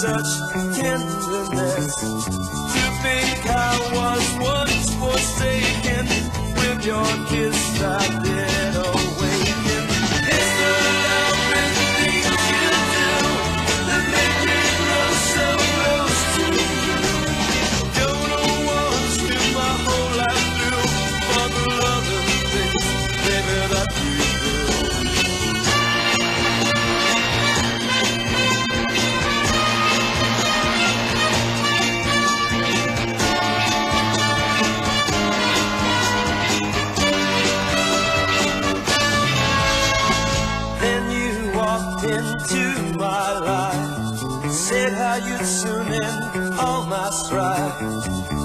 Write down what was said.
such tenderness. how you'd soon end all my strife.